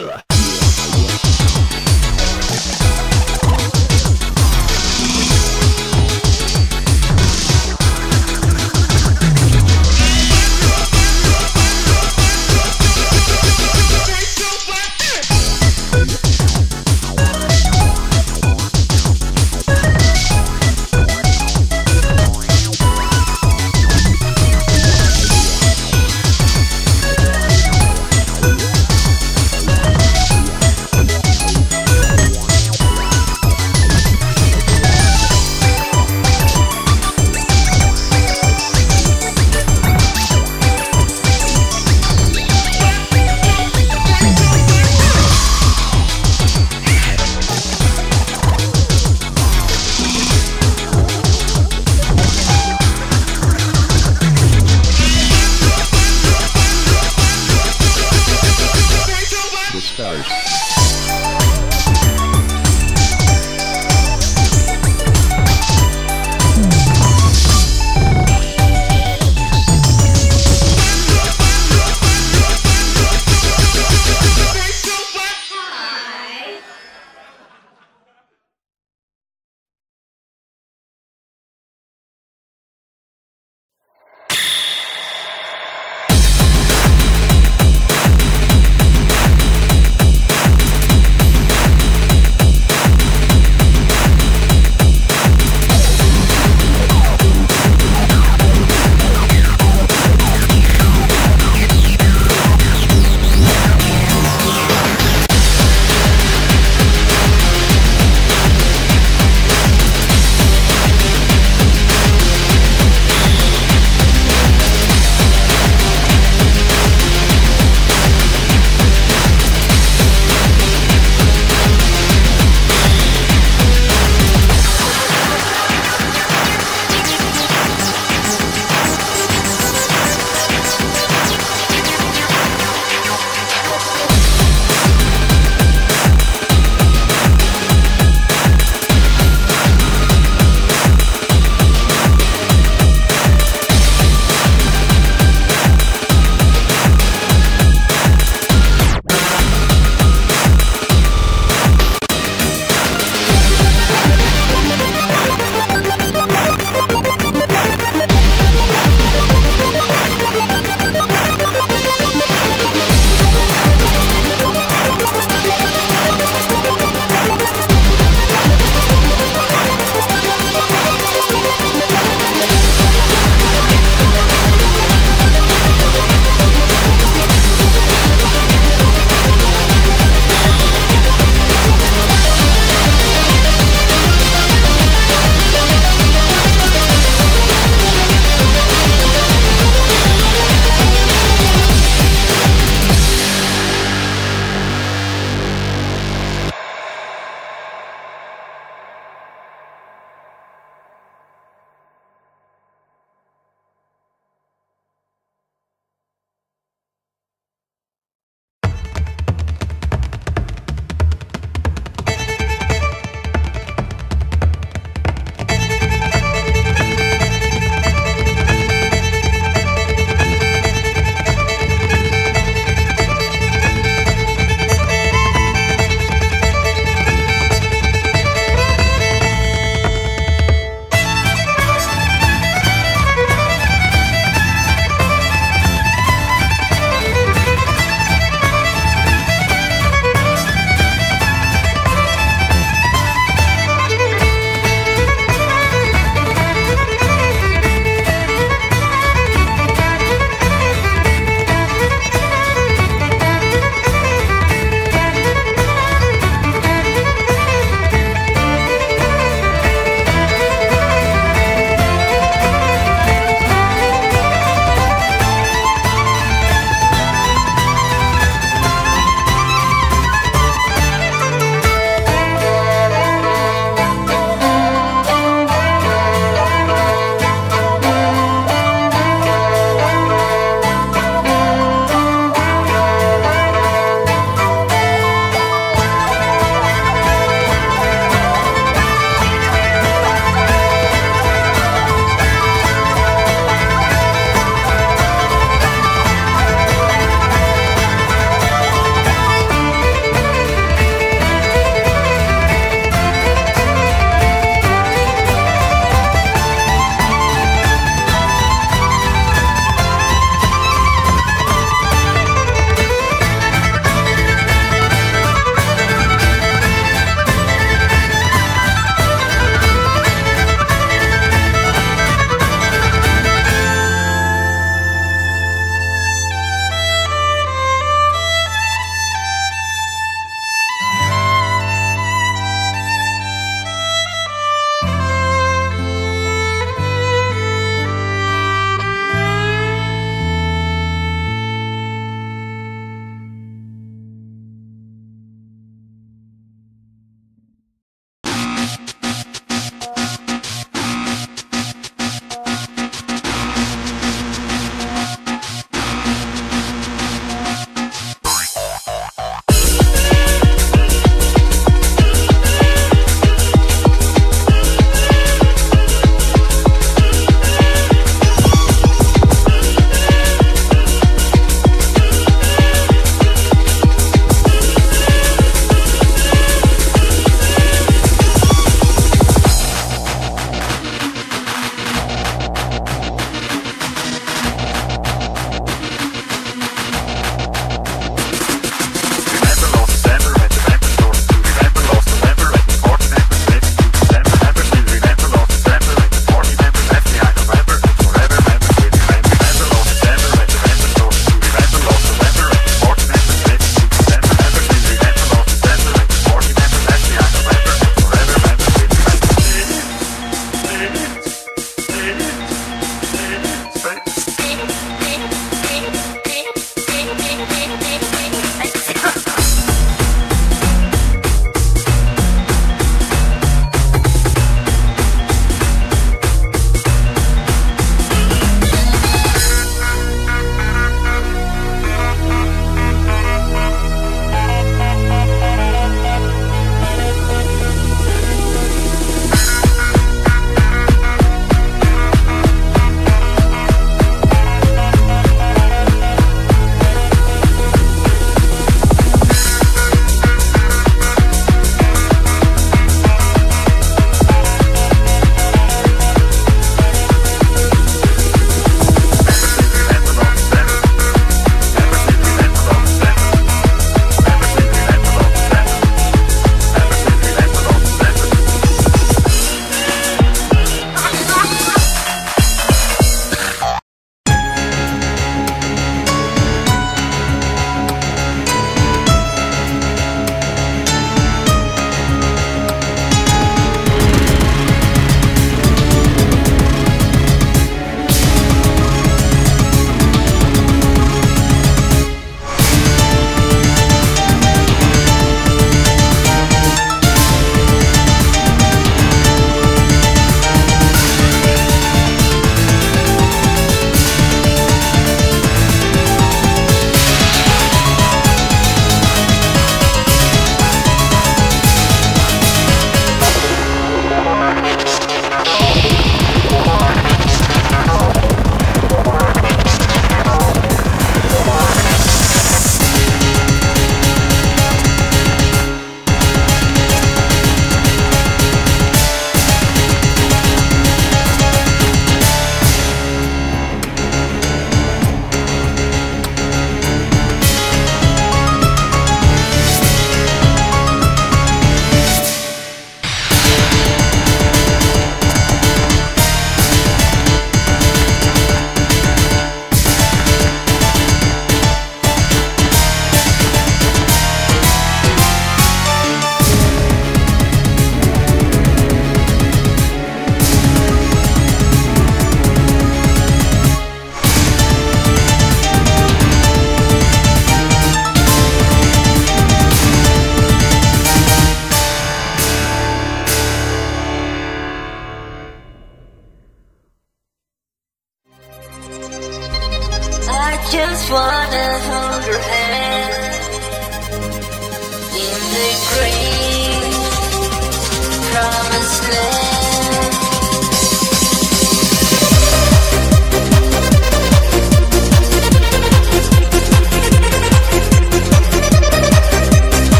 Ugh.